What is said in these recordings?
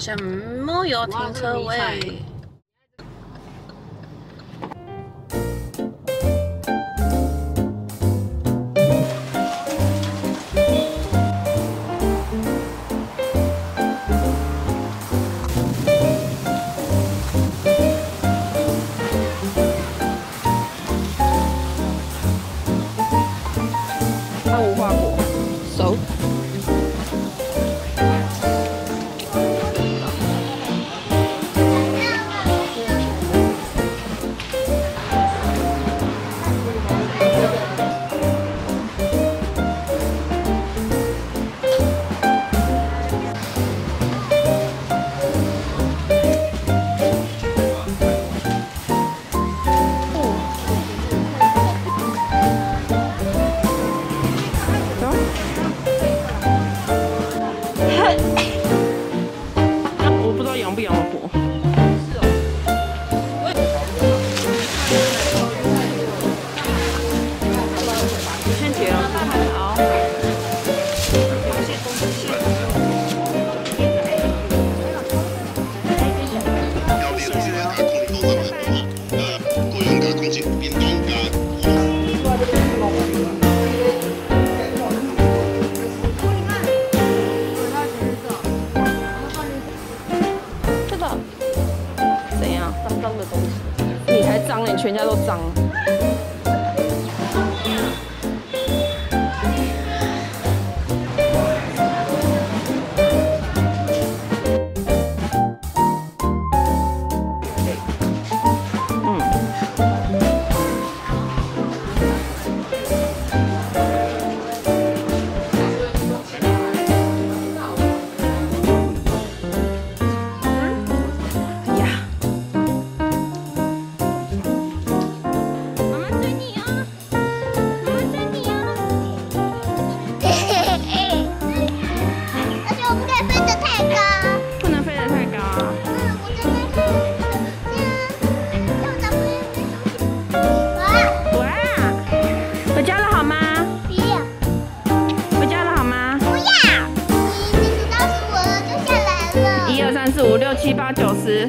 什么有停车位。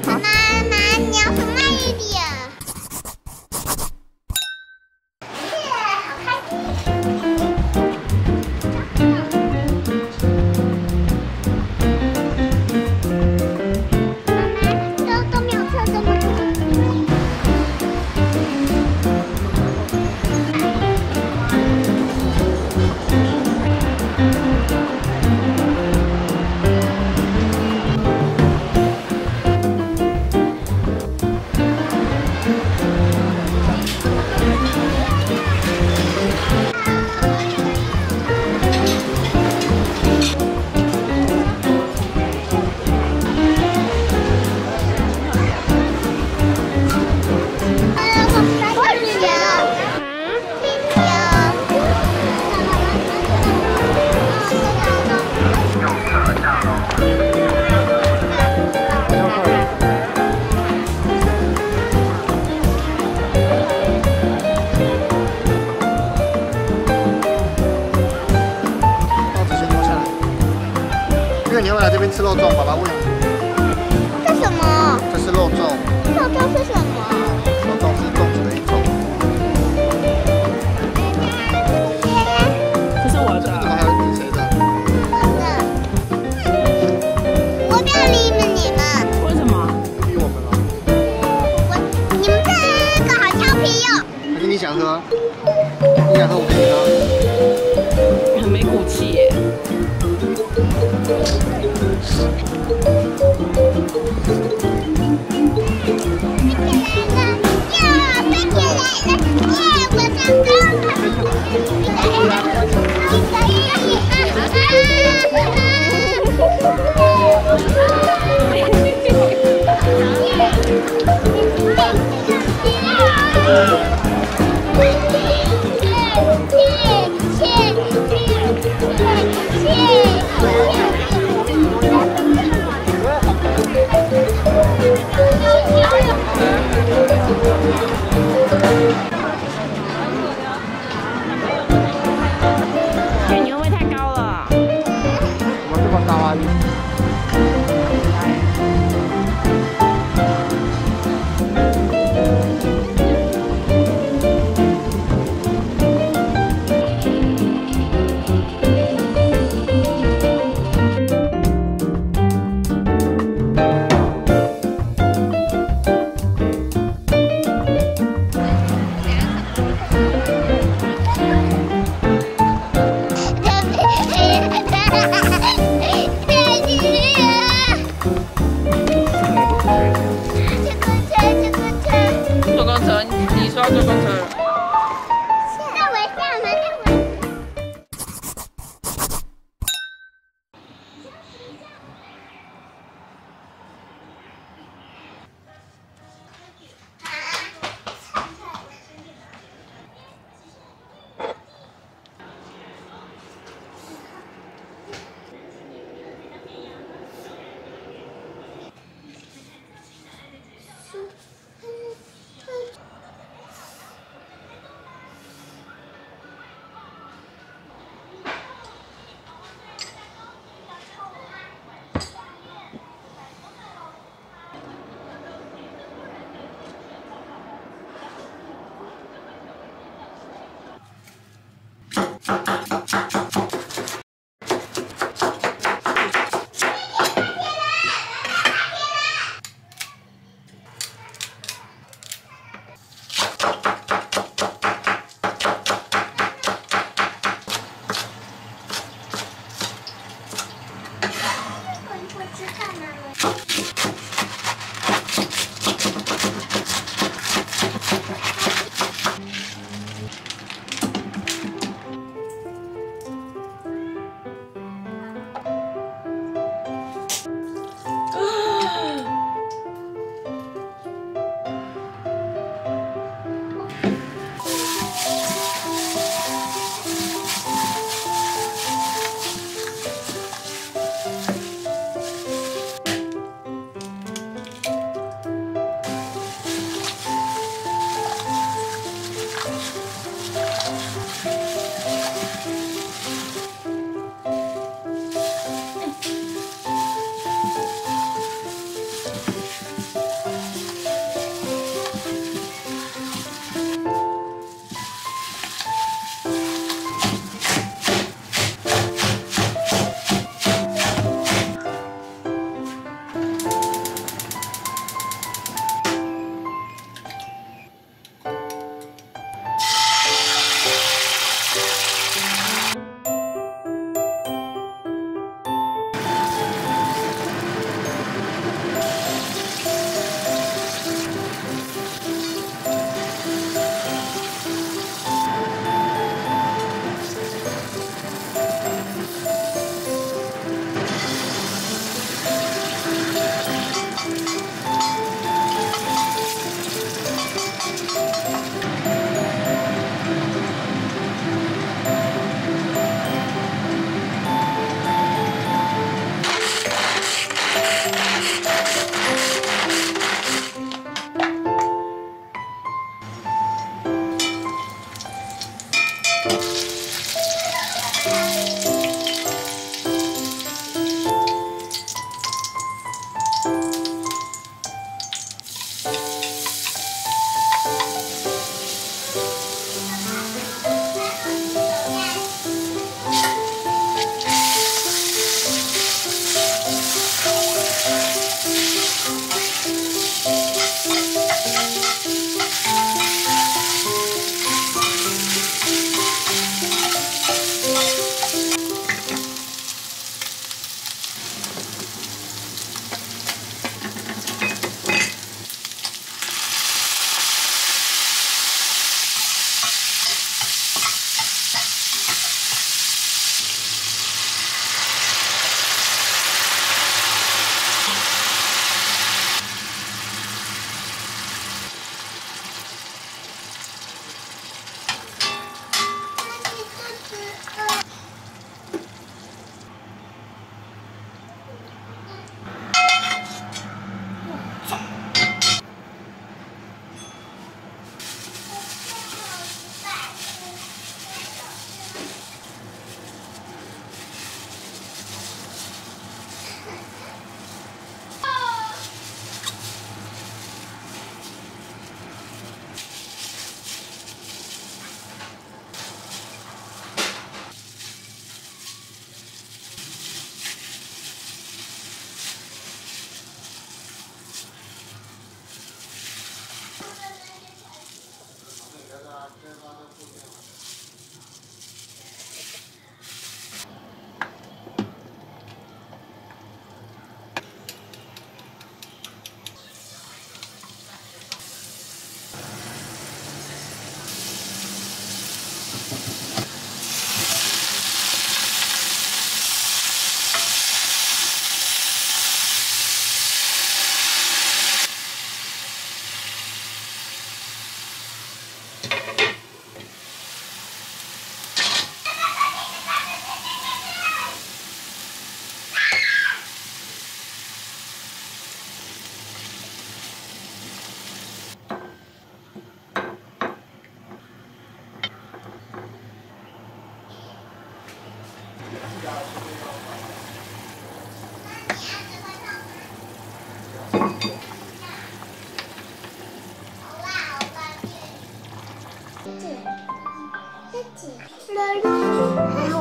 好。吗，你要不要来这边吃肉粽，爸爸问。这什么？这是肉粽。肉粽是什么？肉粽是粽子的一种。这是我的。这个还有谁的？我不要理你们。为什么？理我们了。我，你们这个好调皮哟。你想喝？你想喝，我给你我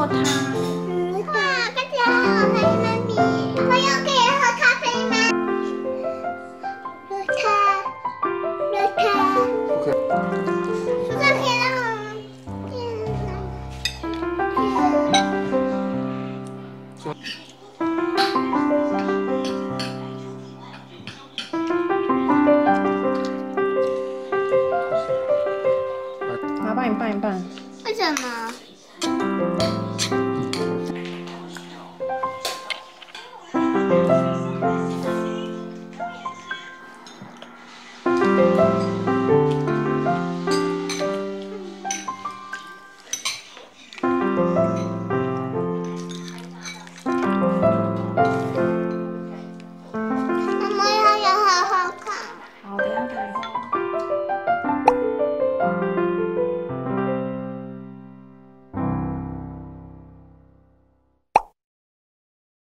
还有它，哇，看起来好好喝，妈咪。朋友可以喝咖啡吗？热咖，热咖。OK，这个可以让妈